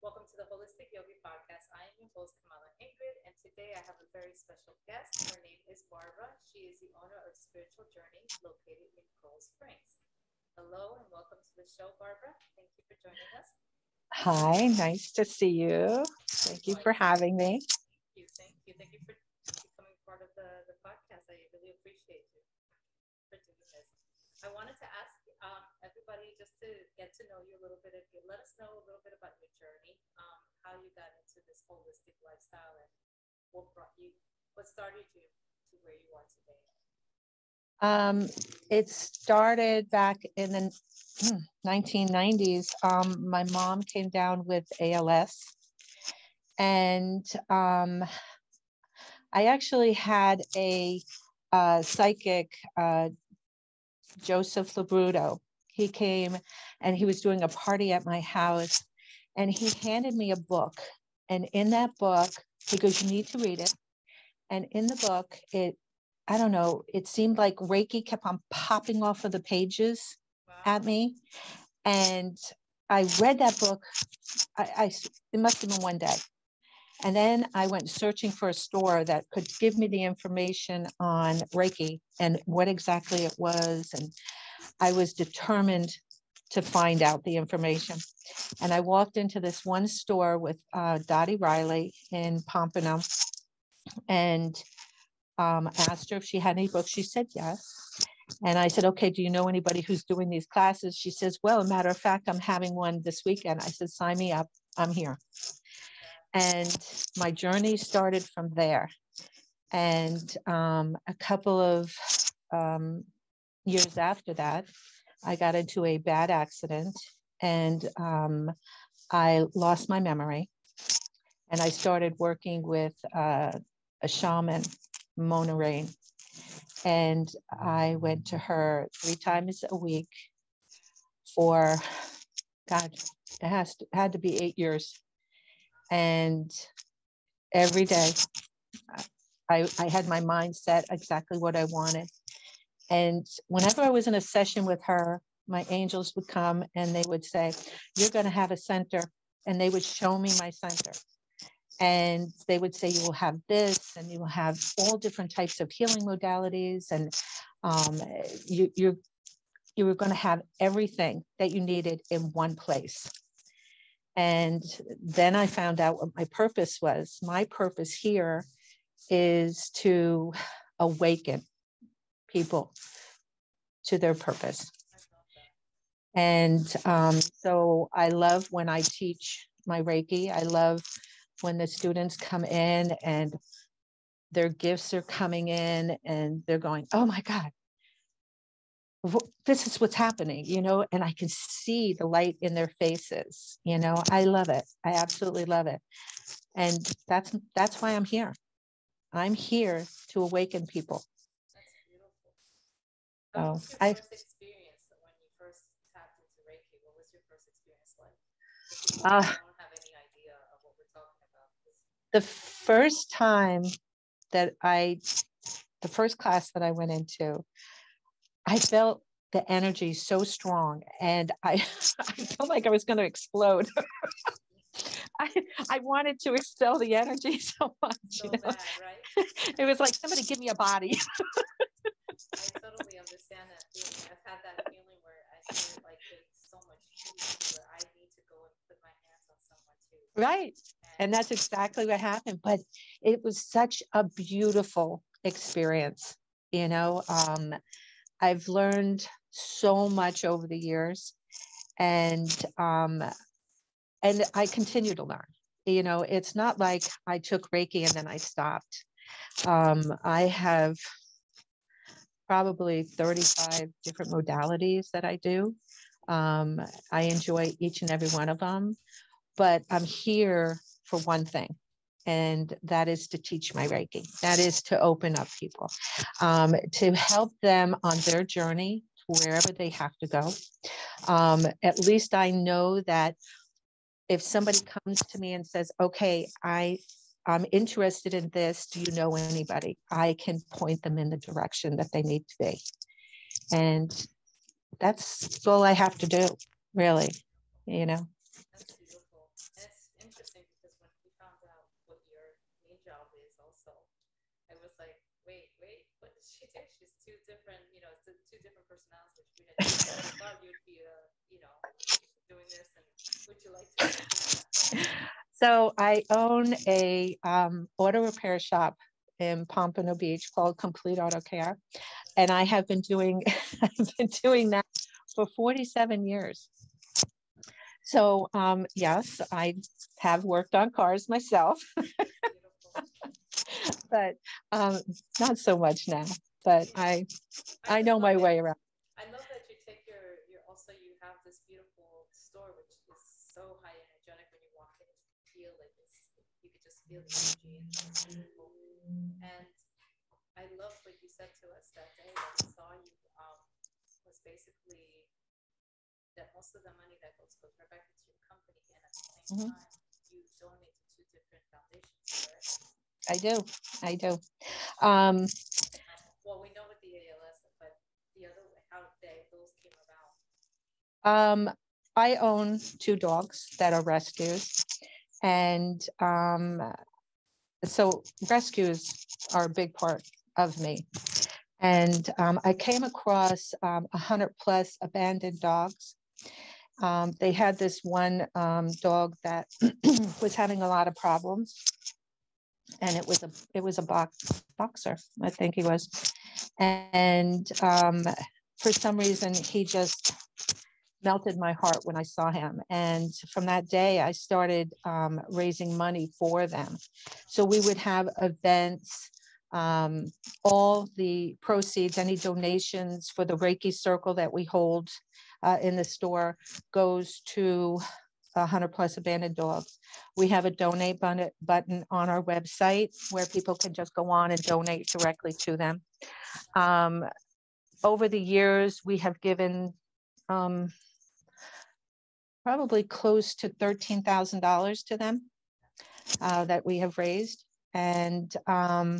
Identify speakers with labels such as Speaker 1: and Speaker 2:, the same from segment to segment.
Speaker 1: Welcome to the Holistic Yogi Podcast. I am your host, Kamala Ingrid, and today I have a very special guest. Her name is Barbara. She is the owner of Spiritual Journey located in Coral Springs. Hello and welcome to the show, Barbara. Thank you for joining us.
Speaker 2: Hi, nice to see you. Thank you for having me.
Speaker 1: Thank you. Thank you. Thank you for becoming part of the, the podcast. I really appreciate you for doing this. I wanted to ask um, everybody just to get to know you a little bit. If you let us know a little bit about your journey, um, how you got into this holistic lifestyle, and what brought you, what started you to where you are today.
Speaker 2: Um, it started back in the 1990s. Um, my mom came down with ALS, and um, I actually had a uh, psychic uh, Joseph Labruto. He came and he was doing a party at my house and he handed me a book. And in that book, he goes, You need to read it. And in the book, it, I don't know, it seemed like Reiki kept on popping off of the pages wow. at me. And I read that book. I, I, it must have been one day. And then I went searching for a store that could give me the information on Reiki and what exactly it was. And I was determined to find out the information. And I walked into this one store with uh, Dottie Riley in Pompano and um, asked her if she had any books. She said yes. And I said, okay, do you know anybody who's doing these classes? She says, well, a matter of fact, I'm having one this weekend. I said, sign me up. I'm here. And my journey started from there. And um, a couple of um, years after that, I got into a bad accident and um, I lost my memory. And I started working with uh, a shaman, Mona Rain. And I went to her three times a week for, God, it has to, had to be eight years and every day I, I had my mind set exactly what I wanted. And whenever I was in a session with her, my angels would come and they would say, You're going to have a center. And they would show me my center. And they would say, You will have this, and you will have all different types of healing modalities. And um, you, you're, you were going to have everything that you needed in one place. And then I found out what my purpose was. My purpose here is to awaken people to their purpose. And um, so I love when I teach my Reiki. I love when the students come in and their gifts are coming in and they're going, oh my God, this is what's happening, you know, and I can see the light in their faces. You know, I love it. I absolutely love it. And that's that's why I'm here. I'm here to awaken people.
Speaker 1: That's beautiful. What oh, was your I, first experience when you first tapped into Reiki? What was your first experience like? Uh, I don't have any idea of what we're talking about.
Speaker 2: The first time that I, the first class that I went into, I felt the energy so strong and I, I felt like I was going to explode. I, I wanted to expel the energy so much. So you know? bad, right? it was like somebody give me a body.
Speaker 1: I totally understand that feeling. I've had that feeling where I feel like there's so much heat where I need to go and put my hands on someone too.
Speaker 2: Right. And, and that's exactly what happened. But it was such a beautiful experience, you know. Um, I've learned so much over the years, and um, and I continue to learn. You know, it's not like I took Reiki and then I stopped. Um, I have probably 35 different modalities that I do. Um, I enjoy each and every one of them, but I'm here for one thing, and that is to teach my Reiki. That is to open up people, um, to help them on their journey to wherever they have to go. Um, at least I know that if somebody comes to me and says, "Okay, I I'm interested in this. Do you know anybody?" I can point them in the direction that they need to be, and that's all I have to do, really. You know. so I own a um, auto repair shop in Pompano Beach called Complete Auto Care, and I have been doing I've been doing that for 47 years. So um, yes, I have worked on cars myself, but um, not so much now. But I I know my way around.
Speaker 1: Feel the energy and it's beautiful. And I love what you said to us that day when we saw you um, was basically that most of the money that goes goes right back into your company and at the same
Speaker 2: Mhm.
Speaker 1: time you donate to two different foundations, correct?
Speaker 2: I do. I do. Um,
Speaker 1: Well, we know with the ALS, but the other, how they, those came about.
Speaker 2: Um, I own two dogs that are rescues. And um, so rescues are a big part of me. And um, I came across um, a hundred plus abandoned dogs. Um, they had this one um, dog that was having a lot of problems. And it was a it was a box boxer, I think he was. And um, for some reason, he just melted my heart when I saw him. And from that day, I started um, raising money for them. So we would have events. Um, all the proceeds, any donations for the Reiki circle that we hold uh, in the store goes to a hundred plus abandoned dogs. We have a donate button, button on our website where people can just go on and donate directly to them. Um, over the years, we have given um, probably close to thirteen thousand dollars to them uh, that we have raised. And, um,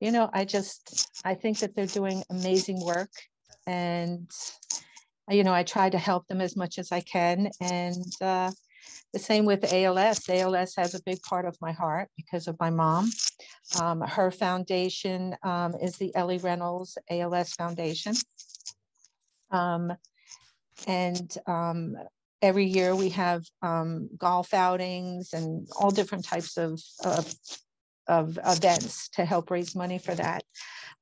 Speaker 2: you know, I just, I think that they're doing amazing work. And, you know, I try to help them as much as I can. And uh, the same with ALS. ALS has a big part of my heart because of my mom. Um, her foundation um, is the Ellie Reynolds ALS Foundation. Um, and um, every year we have um, golf outings and all different types of, of, of events to help raise money for that.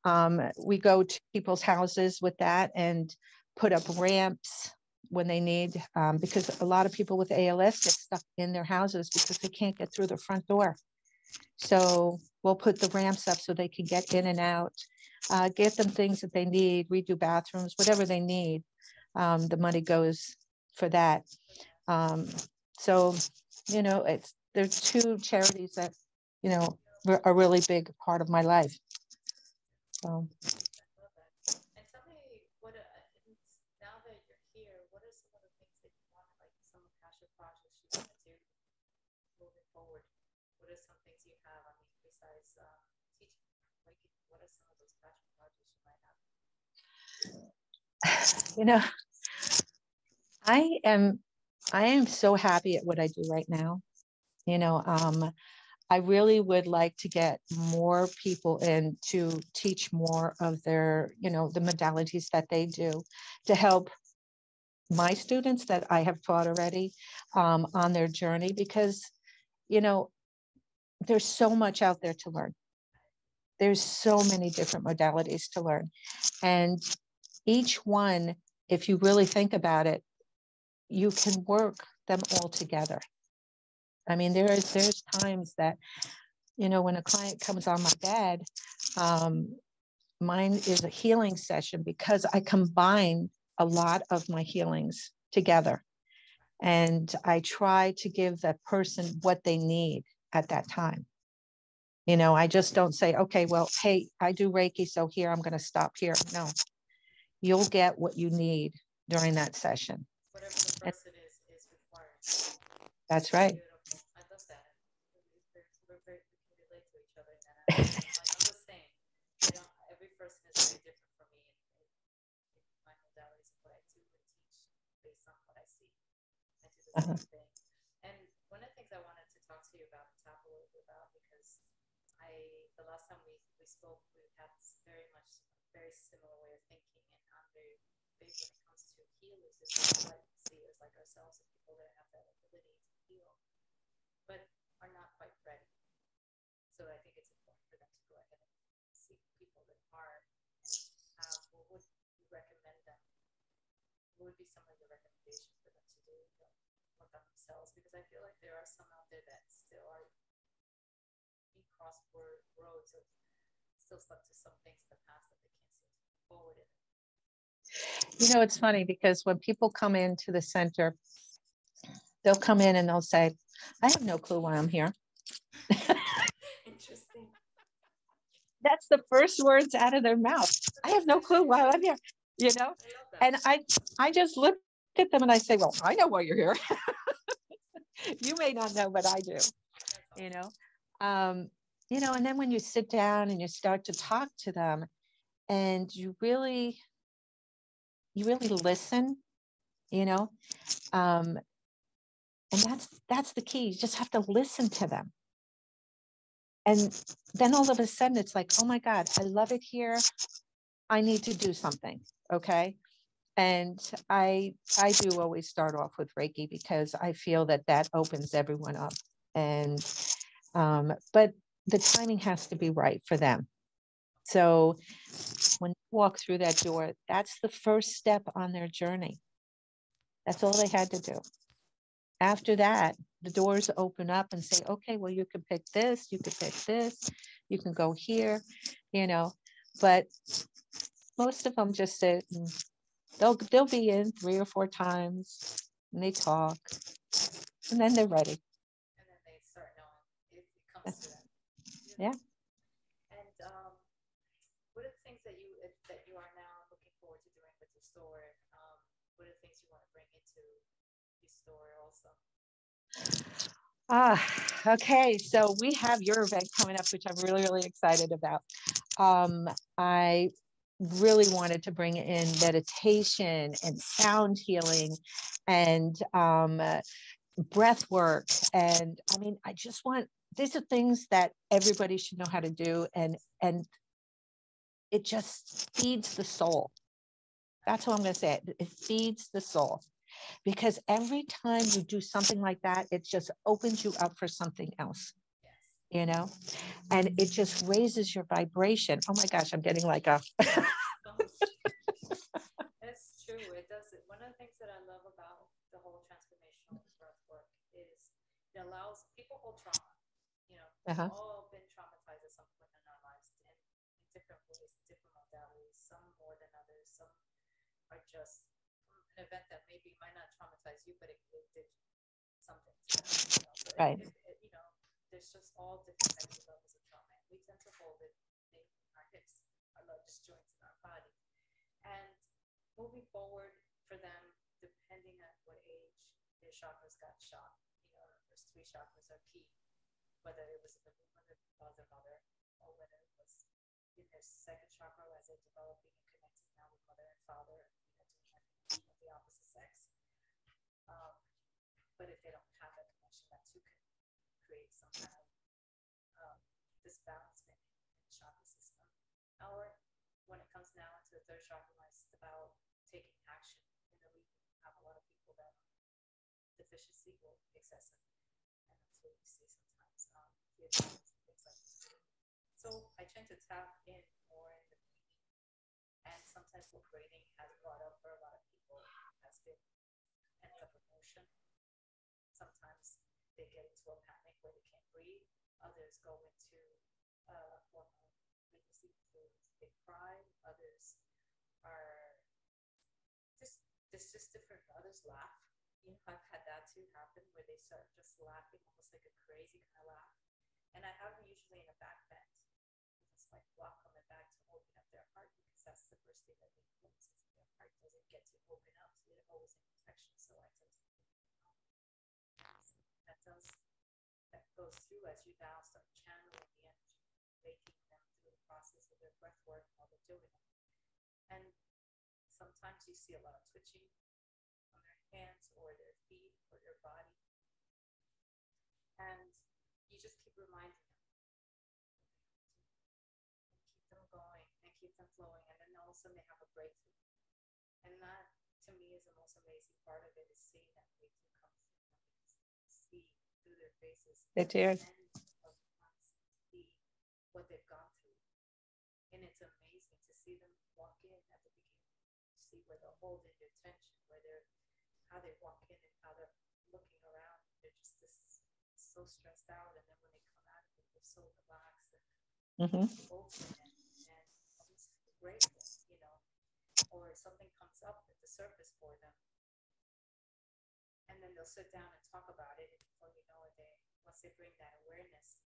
Speaker 2: Um, we go to people's houses with that and put up ramps when they need, um, because a lot of people with ALS get stuck in their houses because they can't get through the front door. So we'll put the ramps up so they can get in and out, uh, get them things that they need, redo bathrooms, whatever they need. Um, the money goes for that. Um, so, you know, it's, there's two charities that, you know, are a really big part of my life. So,
Speaker 1: I love that. And tell me, what, now that you're here, what are some of the things that you want, like some passion projects you want to do moving forward? What are some things you have, I mean, besides, teaching, what are some of those passion projects you might have?
Speaker 2: you know, I am, I am so happy at what I do right now. You know, um, I really would like to get more people in to teach more of their, you know, the modalities that they do to help my students that I have taught already um, on their journey because, you know, there's so much out there to learn. There's so many different modalities to learn. And each one, if you really think about it, you can work them all together. I mean, there is there's times that, you know, when a client comes on my bed, um, mine is a healing session because I combine a lot of my healings together. And I try to give that person what they need at that time. You know, I just don't say, okay, well, hey, I do Reiki, so here I'm going to stop here. No, you'll get what you need during that session.
Speaker 1: Whatever the person is, is required.
Speaker 2: That's right.
Speaker 1: Beautiful. I love that. We're very, we're very, we relate to each other in. I'm like, I'm the same. You know, every person is very different from me and, and my modalities what I do and teach based on what I see. I do the
Speaker 2: Uh-huh.
Speaker 1: same thing. And one of the things I wanted to talk to you about and talk a little bit about because I, the last time we, we spoke, we had very much, very similar way of thinking and I'm very big when it comes to healers, I is like ourselves and people that have that ability to heal, but are not quite ready. So I think it's important for them to go ahead and seek people that are and have, What would you recommend them? What would be some of the recommendations for them to do to work on themselves? Because I feel like there are some out there that still are in cross roads of still stuck to some things in the past that they can't seem to move forward in
Speaker 2: you know, it's funny because when people come into the center, they'll come in and they'll say, I have no clue why I'm here.
Speaker 1: Interesting.
Speaker 2: That's the first words out of their mouth. I have no clue why I'm here, you know?
Speaker 1: I.
Speaker 2: And I, I just look at them and I say, well, I know why you're here. you may not know, but I do, you know? Um, you know, and then when you sit down and you start to talk to them and you really, you really listen, you know? Um, and that's, that's the key. You just have to listen to them. And then all of a sudden it's like, oh my God, I love it here. I need to do something. Okay. And I, I do always start off with Reiki because I feel that that opens everyone up. And, um, but the timing has to be right for them. So when you walk through that door, that's the first step on their journey. That's all they had to do. After that, the doors open up and say, okay, well, you can pick this, you can pick this, you can go here, you know, but most of them just sit and they'll, they'll be in three or four times and they talk and then they're ready.
Speaker 1: And then they start knowing, it, comes to them.
Speaker 2: Yeah.
Speaker 1: And, um, what are the things that you, uh, that you are now looking forward to doing with your store? Um, what are the things you want to bring into your store also?
Speaker 2: Ah, okay. So we have your event coming up, which I'm really, really excited about. Um, I really wanted to bring in meditation and sound healing and um, breath work. And I mean, I just want, these are things that everybody should know how to do. And, and it just feeds the soul. That's what I'm going to say. It feeds the soul because every time you do something like that, it just opens you up for something else,
Speaker 1: Yes.
Speaker 2: you know, and it just raises your vibration. Oh my gosh, I'm getting like a,
Speaker 1: It's true. It does. One of the things that I love about the whole transformational work is it allows people hold trauma. You know, we've
Speaker 2: Uh-huh.
Speaker 1: all been traumatized at some point in our lives in, different ways, different modalities, some more than others. Some are just an event that maybe might not traumatize you, but it, it did something. To them, you know? So
Speaker 2: Right.
Speaker 1: it- it- you know, there's just all different types of levels of trauma. And we tend to hold it in our hips, our largest joints in our body. And moving forward for them, depending on what age their chakras got shot, you know, first three chakras are key, whether it was in the womb of their father, mother, or whether it was in their second chakra as they're developing and connecting now with mother and father, you know, doing everything of the opposite sex. Um, but if they don't have that connection, that too can create some kind of um, disbalancement in the chakra system. Or when it comes now into the third chakra, it's about taking action. You know, we have a lot of people that deficiency or excessive, and that's what we see sometimes. Um. So I tend to tap in more in the breathing, and sometimes what breathing has brought up for a lot of people has been. Sometimes they get into a panic where they can't breathe. Others go into uh, hormone releasing foods. They cry. Others are just there's just different. Others laugh. You know, I've had that too happen where they start just laughing, almost like a crazy kind of laugh. And I have them usually in a back bend. It's like block on the back to open up their heart because that's the first thing that is their heart doesn't get to open up. So they're always in protection. So I so that does that goes through as you now start channeling the energy, making them through the process of their breath work while they're doing it. And sometimes you see a lot of twitching on their hands or their feet or their body. And you just keep reminding them. And keep them going and keep them flowing. And then all of a sudden they have a breakthrough. And that to me is the most amazing part of it is seeing that breakthrough come through. them because you See through their faces
Speaker 2: The tears.
Speaker 1: end of months, the what they've gone through. And it's amazing to see them walk in at the beginning, see where they're holding their tension, where they're, how they walk in and how they're looking around. They're just this, so stressed out. And then when they come out of it, they're so relaxed and
Speaker 2: Mhm.
Speaker 1: open and, and grateful, you know, or something comes up at the surface for them. Then they'll sit down and talk about it, and before you know it, they, once they bring that awareness,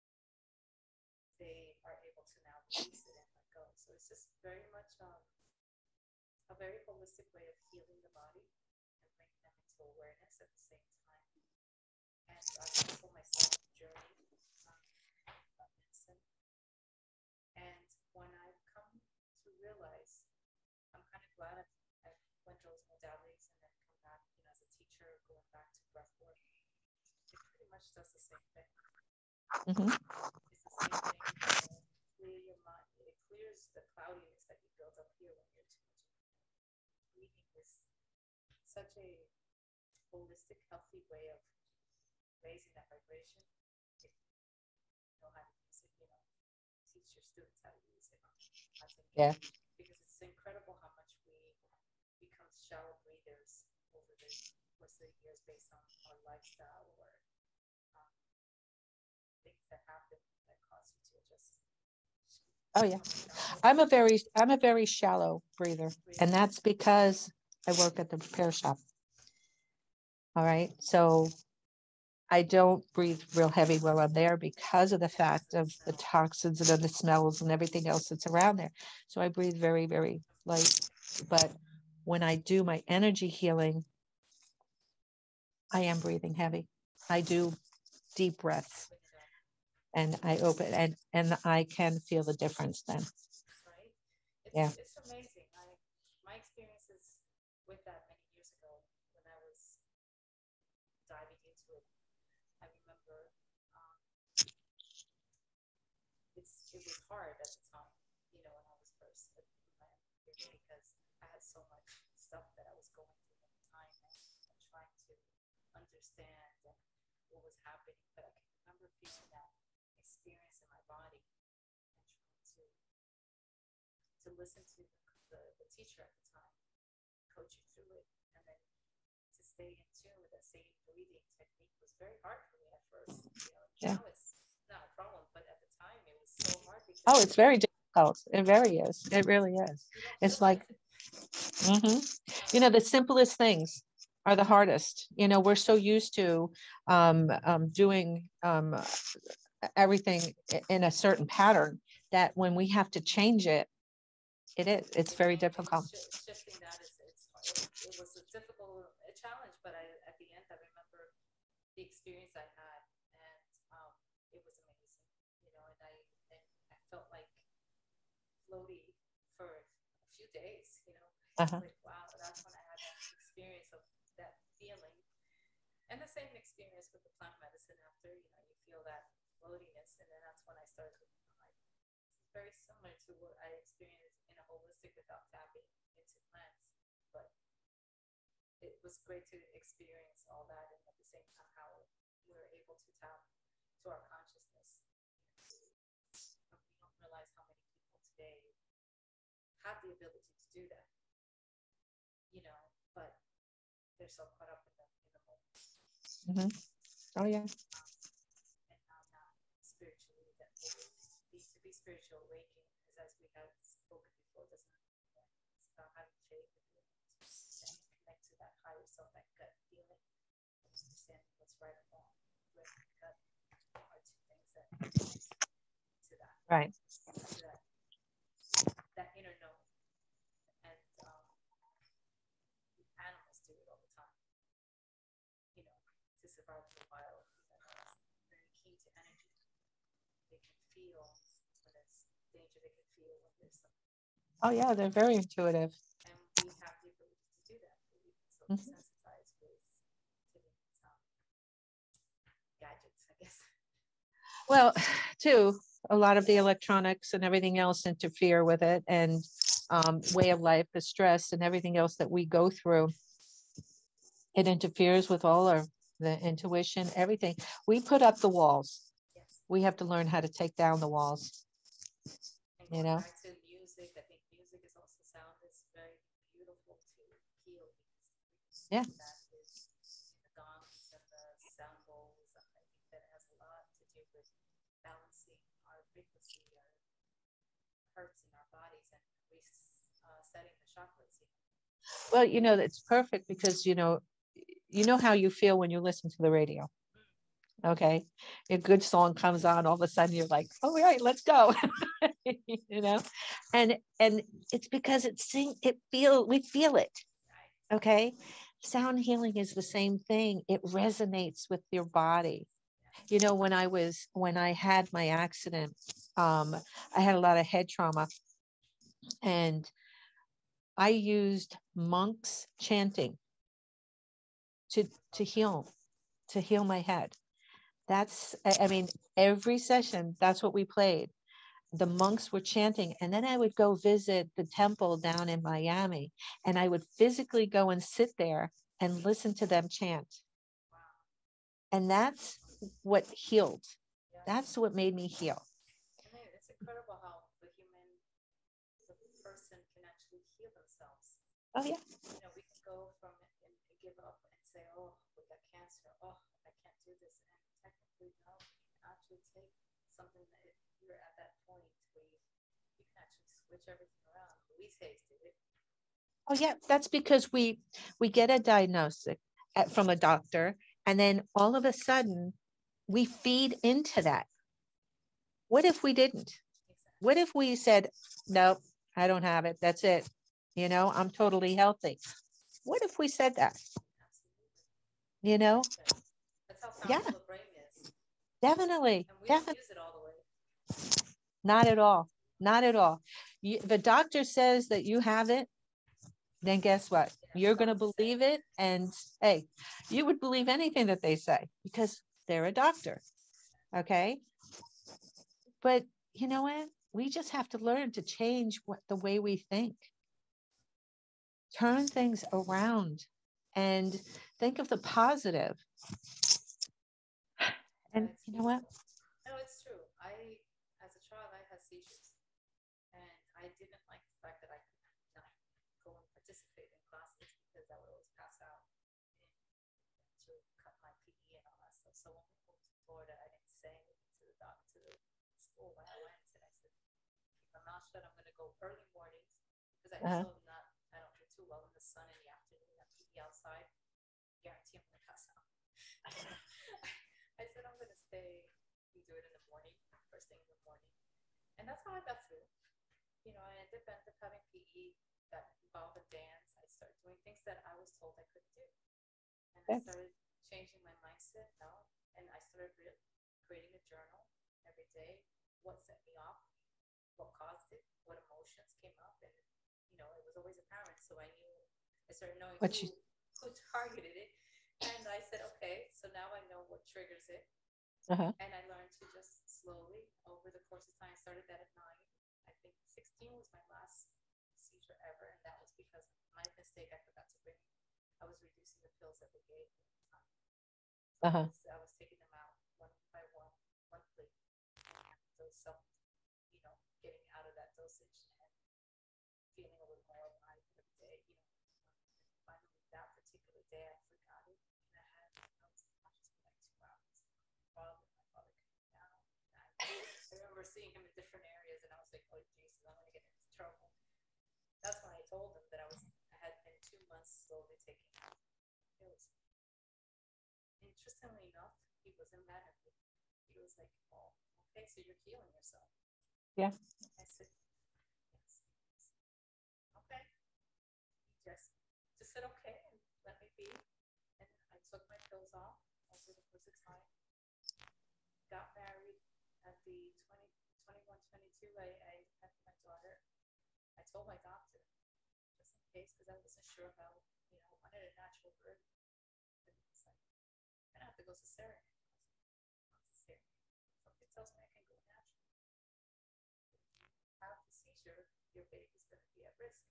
Speaker 1: they are able to now release it and let go. So it's just very much um, a very holistic way of healing the body and bringing them into awareness at the same time. And also myself journey um, about medicine. And when I've come to realize, I'm kind of glad I've, I went those modalities and then come back, you know, as a teacher, going back to breath work. It pretty much does the same thing.
Speaker 2: Mhm.
Speaker 1: It's the same thing. Clear your mind. It clears the cloudiness that you build up here when you're too much. Breathing is such a holistic, healthy way of raising that vibration. If you know how to use it, you know, teach your students how to use it.
Speaker 2: Yeah.
Speaker 1: Because it's incredible how much we become shallow breathers over the course of the years based on our lifestyle or that happen that cause you to just.
Speaker 2: Oh, yeah. I'm a very, I'm a very shallow breather, and that's because I work at the repair shop. All right, so I don't breathe real heavy while I'm there because of the fact of the toxins and the smells and everything else that's around there. So I breathe very, very light. But when I do my energy healing, I am breathing heavy. I do deep breaths and I open and and I can feel the difference then.
Speaker 1: right? It's,
Speaker 2: Yeah.
Speaker 1: It's amazing. I, my experiences with that many years ago when I was diving into it, I remember, um, it's, it was hard at the time, you know, when I was first in my experience because I had so much stuff that I was going through at the time and, and trying to understand and what was happening. But I can remember feeling that experience in my body and trying to to listen to the, the teacher at the time, coach you through it, and then to stay in tune with that same breathing technique was very hard for me at first. You know,
Speaker 2: Yeah.
Speaker 1: now it's not a problem, but at the time it was so hard because
Speaker 2: Oh, it's very difficult. It very is. It really is. it's like-
Speaker 1: it.
Speaker 2: hmm You know, the simplest things are the hardest. You know, we're so used to um, um, doing um, everything in a certain pattern that when we have to change it, it is. It's very
Speaker 1: it- it was
Speaker 2: difficult.
Speaker 1: Shifting that is, it's, it, was a difficult a challenge, but I, at the end, I remember the experience I had and, um, it was amazing, you know, and I, and I felt like floaty for a few days, you know.
Speaker 2: Uh-huh.
Speaker 1: Like, wow, that's when I had that experience of that feeling. And the same experience with the plant medicine after, you know, you feel that floatiness, and then that's when I started to like, it's very similar to what I experienced holistic without tapping into plants. But it was great to experience all that and at the same time how we were able to tap to our consciousness. And we don't realize how many people today have the ability to do that. You know, but they're so caught up in the in the moment
Speaker 2: Mhm. Oh, yeah.
Speaker 1: and not spiritually that to be spiritual awakening is as we have spoken mean it's about understand and connect to that higher self, that gut feeling, what's right wrong. Right gut are two things that connect to that
Speaker 2: Right.
Speaker 1: to that that inner knowing. And um, animals do it all the time. You know, to survive in the wild, you know, it's very key to energy. They can feel when there's danger. They can feel when there's something.
Speaker 2: Oh, yeah. They're very intuitive.
Speaker 1: And we have the ability to do that. We've been so desensitized with gadgets, I guess.
Speaker 2: Well, too, a lot of the electronics and everything else interfere with it and um, way of life, the stress and everything else that we go through. It interferes with all our, the intuition, everything. We put up the walls.
Speaker 1: Yes.
Speaker 2: We have to learn how to take down the walls.
Speaker 1: And
Speaker 2: You
Speaker 1: going
Speaker 2: know?
Speaker 1: Back to music, I think music is also sound is very to heal. because
Speaker 2: Yeah.
Speaker 1: That is the gongs and the sound bowls. I think that has a lot to do with balancing our frequency, our in our bodies, and resetting the chakras.
Speaker 2: Well, you know, it's perfect because, you know, you know how you feel when you listen to the radio. Okay. A good song comes on, all of a sudden you're like, oh all right, let's go. you know, and and it's because it's sing it feel we feel it. Okay. Sound healing is the same thing. It resonates with your body. You know, when I was when I had my accident, um, I had a lot of head trauma and I used monks chanting to to heal, to heal my head. That's I mean, every session, that's what we played. The monks were chanting, and then I would go visit the temple down in Miami, and I would physically go and sit there and listen to them chant. And that's what healed. That's what made me heal.
Speaker 1: It's incredible how the human, the person can actually heal themselves.
Speaker 2: Oh yeah.
Speaker 1: You know, we can go from it and, and give up and say, oh, we got cancer. Oh, I can't do this. And technically, no, you can actually take something that if you're at that point where you, you can actually switch everything around. Louise Hayes did it.
Speaker 2: Oh yeah, that's because we we get a diagnosis at, from a doctor, and then all of a sudden we feed into that. What if we didn't?
Speaker 1: Exactly.
Speaker 2: What if we said, "Nope, I don't have it. That's it. You know, I'm totally healthy." What if we said that?
Speaker 1: Absolutely.
Speaker 2: You know,
Speaker 1: That's how
Speaker 2: Yeah.
Speaker 1: powerful the brain is.
Speaker 2: Definitely,
Speaker 1: And we don't
Speaker 2: definitely
Speaker 1: use it all the way.
Speaker 2: not at all, not at all. You, the doctor says that you have it, then guess what? You're going to believe it, and hey, you would believe anything that they say because they're a doctor. Okay. But you know what? We just have to learn to change what the way we think. Turn things around and think of the positive. And you know what?
Speaker 1: No, it's true. I, as a child, I had seizures, and I didn't like the fact that I could not go and participate in classes because I would always pass out and to cut my PE and all that stuff. So when we moved to Florida, I didn't say anything to the doc to the school when I went, and I said, "Keep my mouth shut. I'm going to go early mornings because I
Speaker 2: Uh-huh.
Speaker 1: also not I don't do too well in the sun in the afternoon. I'm PE outside. Guarantee I'm going to pass out." I said I'm gonna stay and do it in the morning, first thing in the morning. And that's how I got through. You know, I ended up ended up having PE that involved a dance. I started doing things that I was told I couldn't do. And I started changing my mindset now. And I started re- creating a journal every day. What set me off? What caused it? What emotions came up? And, you know, it was always apparent. So I knew, I started knowing
Speaker 2: What
Speaker 1: who,
Speaker 2: you-
Speaker 1: who targeted it. And I said, okay, so now I know what triggers it.
Speaker 2: Uh-huh.
Speaker 1: And I learned to just slowly, over the course of time, I started that at nine. I think 16 was my last seizure ever. And that was because my mistake, I forgot to bring, I was reducing the pills that they gave me at the time. So I
Speaker 2: Uh-huh.
Speaker 1: was- I was taking them out one by one, monthly. So self, you know, getting out of that dosage and feeling a little more alive every day, you know. And finally, that particular day, I forgot it. And I had, I was conscious for like two hours. Father, my father came down. And I, I remember seeing him in different areas, and I was like, "Oh Jesus, I'm gonna get into trouble." That's when I told him that I was, I had been two months slowly taking pills. Interestingly enough, he wasn't mad at me. He was like, "Oh, okay, so you're healing yourself."
Speaker 2: Yeah.
Speaker 1: I said, "Yes." yes." Okay. He just just said okay and let me be. And I took my pills off over the course of time. Got married at the 20, 21, 22. I, I had my daughter. I told my doctor, just in case, because I wasn't sure about, you know, wanted a natural birth. And he's like, I'm gonna have to go cesarean. I like. Something tells me I can go natural. Have the seizure, your baby's gonna be at risk.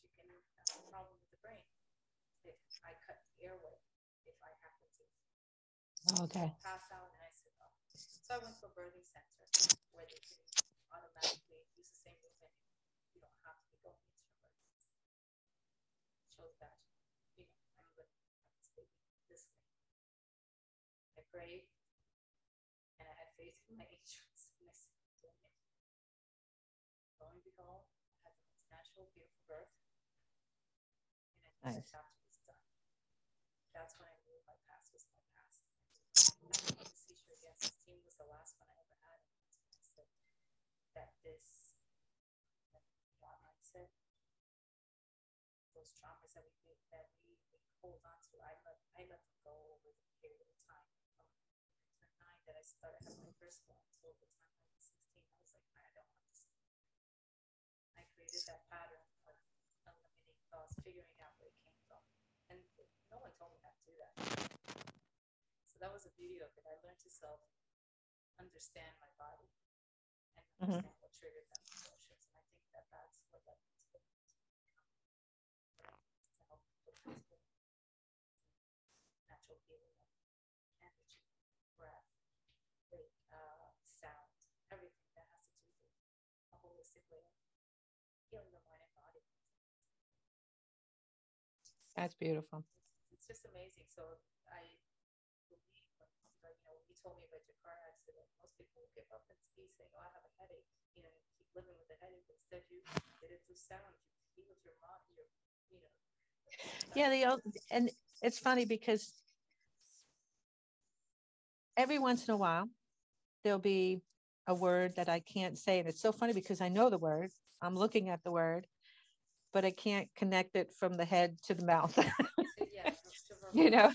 Speaker 1: She can have a problem with the brain. If I cut the airway, if I happen to
Speaker 2: Okay.
Speaker 1: pass out and I said, oh. So I went to a birthing center where they can automatically prayed, and I had faith in my angels, and I said, "Damn it." Lo and behold, I had the most natural, beautiful birth, and I
Speaker 2: Nice.
Speaker 1: that was done. That's when I knew my past was my past. The seizure against esteem was the last one I ever had, and that's when I said that this that mindset, those traumas that we that we, we hold on to, I let I let them go over the period of time. From the nine that I started having my first one until the time I was sixteen, I was like, I don't want this. I created that pattern of eliminating thoughts, figuring out where it came from, and no one told me how to do that. So that was the beauty of it. I learned to self understand my body and
Speaker 2: Mhm.
Speaker 1: understand what triggered them emotions, and I think that that's what led me to to help with physical natural healing of energy, breath, weight, uh, sound, everything that has to do with a holistic way of healing the mind and body.
Speaker 2: That's beautiful.
Speaker 1: It's, just amazing. So I believe, you know, when you told me about your car accident, most people will give up and be saying, "Oh, I have a headache," you know, keep living with the headache. Instead, you did it through sound. You healed your mind. Your, you know.
Speaker 2: Yeah,
Speaker 1: that's-
Speaker 2: the old, and it's funny because every once in a while there'll be a word that I can't say, and it's so funny because I know the word. I'm looking at the word, but I can't connect it from the head to the mouth.
Speaker 1: to- yeah, to- to
Speaker 2: you know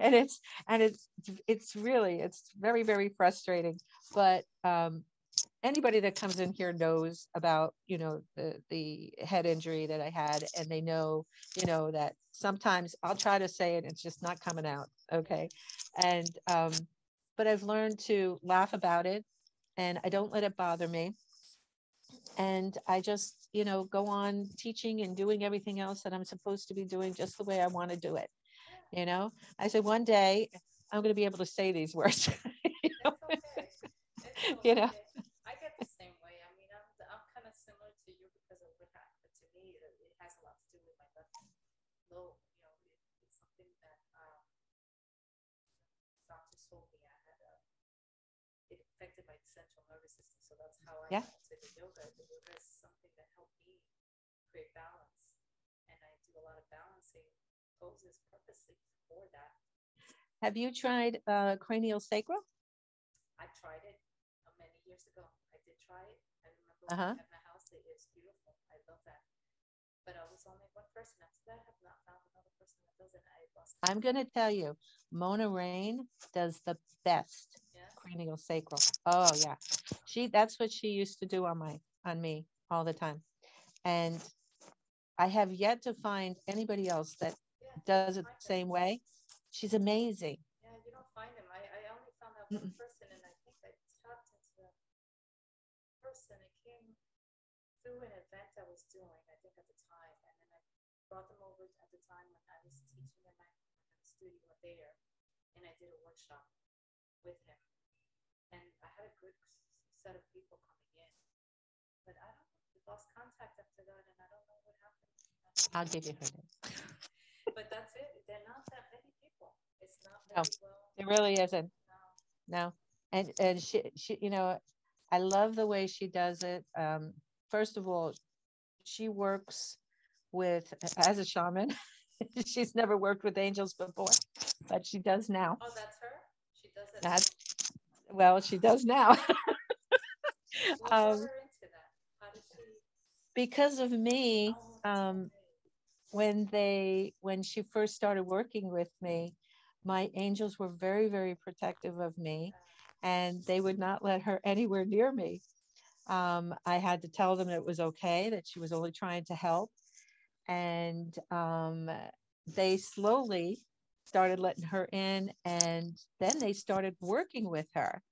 Speaker 2: and it's and it's it's really it's very very frustrating but um anybody that comes in here knows about you know the the head injury that i had and they know you know that sometimes i'll try to say it it's just not coming out okay? And um but i've learned to laugh about it and i don't let it bother me. And i just you know go on teaching and doing everything else that i'm supposed to be doing just the way i want to do it you know i said one day i'm going to be able to say these words
Speaker 1: It's okay. It's
Speaker 2: You know?
Speaker 1: okay. I get the same way. I mean, I'm, I'm kind of similar to you because of what happened to me. It, it has a lot to do with my left lobe. You know, it, it's something that um, doctors told me I had a. Affected my central nervous system, so that's how I
Speaker 2: Yeah.
Speaker 1: the yoga. The yoga is something that helped me create balance, and I do a lot of balancing poses purposely for that.
Speaker 2: have you tried uh, cranial sacral
Speaker 1: I tried it uh, many years ago. I did try it. I remember
Speaker 2: Uh-huh.
Speaker 1: had my house. It is beautiful. I love that. But I was only one person. After that, I have not found another person that does it. I lost.
Speaker 2: i'm going to tell you mona rain does the best. Cranial sacral oh yeah she that's what she used to do on my on me all the time and i have yet to find anybody else that
Speaker 1: Yeah.
Speaker 2: does it the
Speaker 1: find them.
Speaker 2: same way she's amazing
Speaker 1: Yeah, you don't find them. I, I only found that one person, and I think I tapped into that person. It came through an event I was doing, I think at the time, and then I brought them over at the time when I was teaching in my, my studio there, and I did a workshop with him, and I had a good s- set of people coming in, but I don't know, we lost contact after that, and I don't know what happened.
Speaker 2: i'll give you her name
Speaker 1: But that's it. They're not that many people. It's not
Speaker 2: No.
Speaker 1: well.
Speaker 2: it really isn't
Speaker 1: No.
Speaker 2: no and and she she you know i love the way she does it um first of all she works with as a shaman she's never worked with angels before but she does now
Speaker 1: Oh, that's her? She does it.
Speaker 2: that's well she does now um, because of me um when they when she first started working with me my angels were very very protective of me and they would not let her anywhere near me. Um, i had to tell them it was okay that she was only trying to help and um, they slowly started letting her in and then they started working with her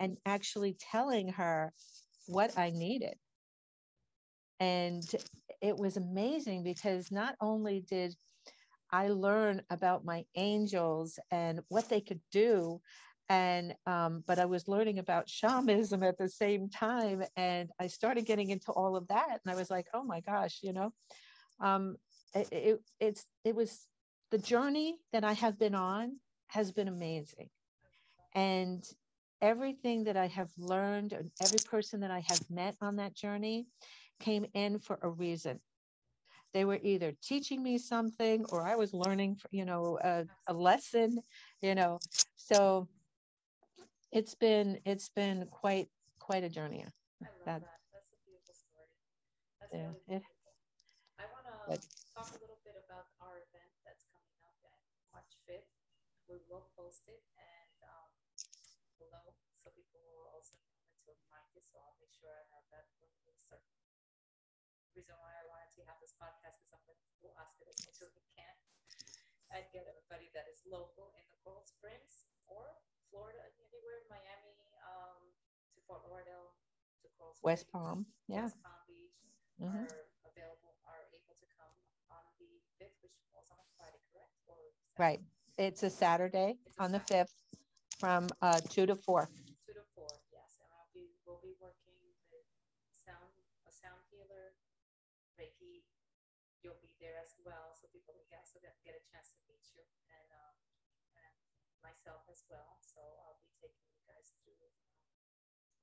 Speaker 2: and actually telling her what i needed. And it was amazing because not only did I learn about my angels and what they could do, and um, but I was learning about shamanism at the same time, and I started getting into all of that, and I was like, oh my gosh, you know, um, it, it it's it was the journey that I have been on has been amazing, And everything that I have learned, and every person that I have met on that journey came in for a reason. They were either teaching me something or I was learning, you know, a, a lesson, you know. So it's been it's been quite quite a journey.
Speaker 1: I love
Speaker 2: That-
Speaker 1: that. That's a beautiful story. That's
Speaker 2: Yeah,
Speaker 1: really
Speaker 2: it-
Speaker 1: I want to talk a little bit about our event that's coming up at March 5th. We will post it reason why I wanted to have this podcast is I'm with Austin as much as we can. i get everybody that is local in the Coral Springs or Florida, anywhere, Miami um, to Fort Lauderdale to Coral Springs.
Speaker 2: West Palm, yeah.
Speaker 1: West Palm Beach
Speaker 2: mm-hmm.
Speaker 1: are available, are able to come on the 5th, which falls on a Friday, correct?
Speaker 2: right. It's a Saturday
Speaker 1: it's a
Speaker 2: on
Speaker 1: Saturday.
Speaker 2: the 5th from uh, 2 to
Speaker 1: 4. Myself as well. So I'll be taking you guys through um,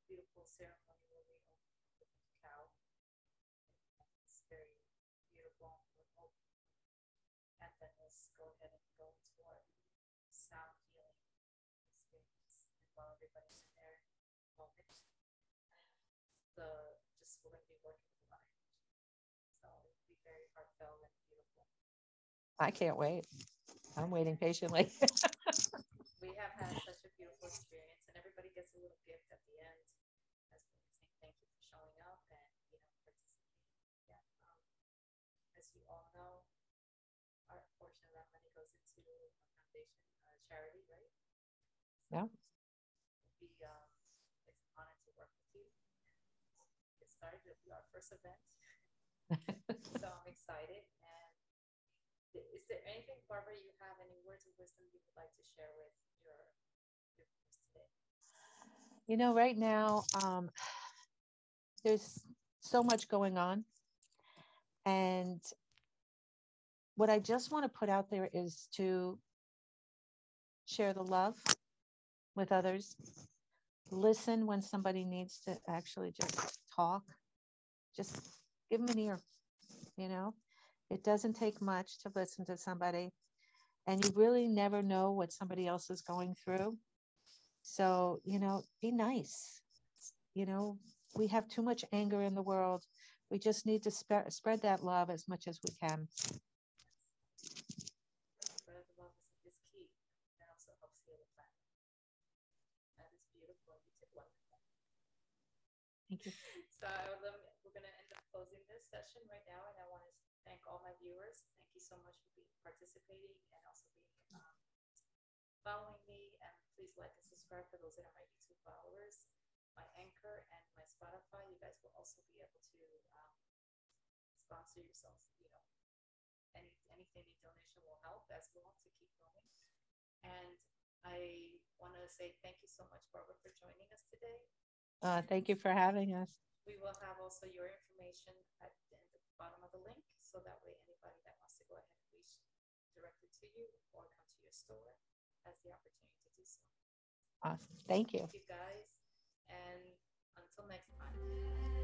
Speaker 1: beautiful ceremony where we open the cacao. It's very beautiful. And then we'll go ahead and go into our sound healing experience. And while everybody's in moment, the, just we're gonna be working with. So it'll be very heartfelt and beautiful.
Speaker 2: I can't wait. I'm waiting patiently.
Speaker 1: We have had such a beautiful experience and everybody gets a little gift at the end. As we saying thank you for showing up and, you know, participating. Yeah. um, As you all know, our portion of that money goes into a foundation, uh, charity, right?
Speaker 2: Yeah.
Speaker 1: We, um, it's an honor to work with you. Get started, it'll be our first event. So I'm excited and is there anything, Barbara, you have any words of wisdom you would like to share with your, your viewers today?
Speaker 2: You know, right now, um, there's so much going on. And what I just want to put out there is to share the love with others. Listen when somebody needs to actually just talk. Just give them an ear, you know? It doesn't take much to listen to somebody. And you really never know what somebody else is going through. So, you know, be nice. You know, we have too much anger in the world. We just need to spread spread that love as much as we can. Thank you.
Speaker 1: So love- we're gonna end up closing this session right now, and I want to thank all my viewers. Thank you so much for being participating and also being um, following me. And please like and subscribe for those that are my YouTube followers, my Anchor and my Spotify. You guys will also be able to um, sponsor yourselves. You know, any anything, any donation will help as well to keep going. And I want to say thank you so much, Barbara, for joining us today.
Speaker 2: Uh, thank you for having us.
Speaker 1: We will have also your information at the, at the bottom of the link, so that way anybody that wants to go ahead and reach directly to you or come to your store has the opportunity to do so.
Speaker 2: Awesome. Thank you.
Speaker 1: Thank you guys. And until next time.